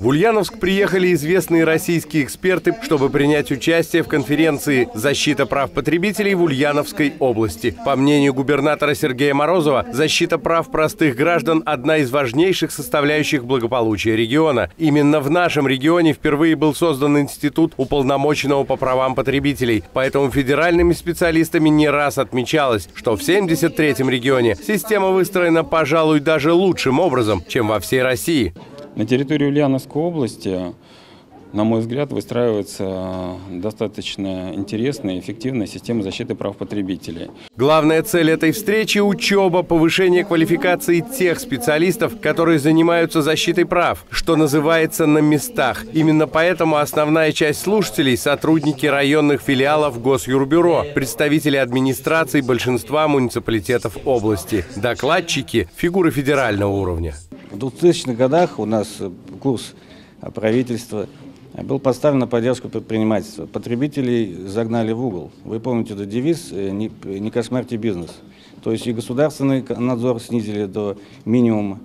В Ульяновск приехали известные российские эксперты, чтобы принять участие в конференции «Защита прав потребителей в Ульяновской области». По мнению губернатора Сергея Морозова, защита прав простых граждан – одна из важнейших составляющих благополучия региона. Именно в нашем регионе впервые был создан институт уполномоченного по правам потребителей. Поэтому федеральными специалистами не раз отмечалось, что в 73-м регионе система выстроена, пожалуй, даже лучшим образом, чем во всей России. На территории Ульяновской области, на мой взгляд, выстраивается достаточно интересная и эффективная система защиты прав потребителей. Главная цель этой встречи – учеба, повышение квалификации тех специалистов, которые занимаются защитой прав, что называется на местах. Именно поэтому основная часть слушателей – сотрудники районных филиалов Госюрбюро, представители администрации большинства муниципалитетов области, докладчики – фигуры федерального уровня. В 2000-х годах у нас э, курс правительства был поставлен на поддержку предпринимательства. Потребителей загнали в угол. Вы помните этот девиз э, «Не, не кошмарьте бизнес». То есть и государственный надзор снизили до минимума.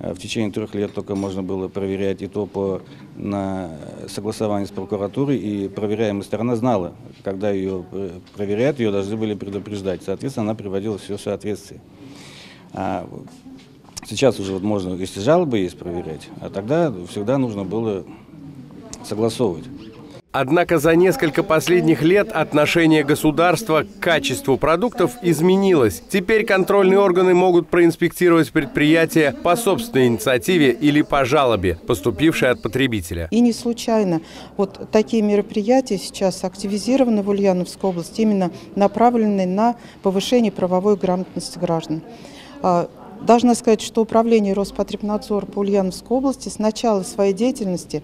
Э, в течение трех лет только можно было проверять, и то по, на согласование с прокуратурой, и проверяемая сторона знала, когда ее проверяют, ее должны были предупреждать. Соответственно, она приводила все в соответствие. А Сейчас уже вот можно, если жалобы есть, проверять, а тогда всегда нужно было согласовывать. Однако за несколько последних лет отношение государства к качеству продуктов изменилось. Теперь контрольные органы могут проинспектировать предприятие по собственной инициативе или по жалобе, поступившей от потребителя. И не случайно вот такие мероприятия сейчас активизированы в Ульяновской области, именно направленные на повышение правовой грамотности граждан. Должна сказать, что управление Роспотребнадзора по Ульяновской области с начала своей деятельности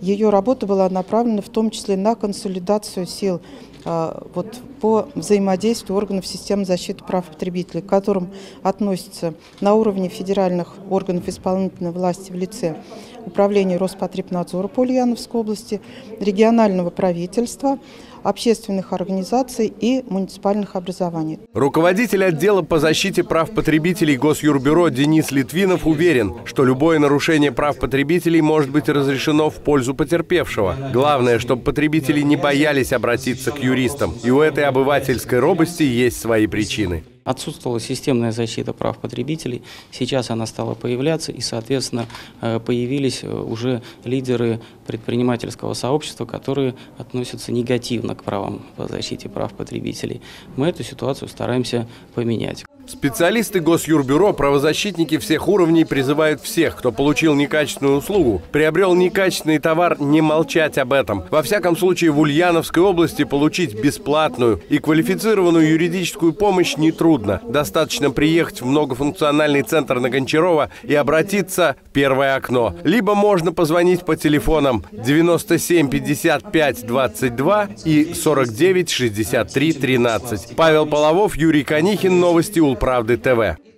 ее работа была направлена в том числе на консолидацию сил а, вот, по взаимодействию органов системы защиты прав потребителей, к которым относятся на уровне федеральных органов исполнительной власти в лице Управления Роспотребнадзора по Ульяновской области, регионального правительства, общественных организаций и муниципальных образований. Руководитель отдела по защите прав потребителей Госюрбюро Денис Литвинов уверен, что любое нарушение прав потребителей может быть разрешено в пользу потерпевшего. Главное, чтобы потребители не боялись обратиться к юристам. И у этой обывательской робости есть свои причины. Отсутствовала системная защита прав потребителей, сейчас она стала появляться, и, соответственно, э, появились э, уже лидеры предпринимательского сообщества, которые относятся негативно к правам по защите прав потребителей. Мы эту ситуацию стараемся поменять. Специалисты Госюрбюро, правозащитники всех уровней призывают всех, кто получил некачественную услугу, приобрел некачественный товар, не молчать об этом. Во всяком случае, в Ульяновской области получить бесплатную и квалифицированную юридическую помощь нетрудно. Достаточно приехать в многофункциональный центр на Гончарова и обратиться в первое окно. Либо можно позвонить по телефонам 97 55 22 и 49 63 13. Павел Половов, Юрий Конихин, Новости Улправды ТВ.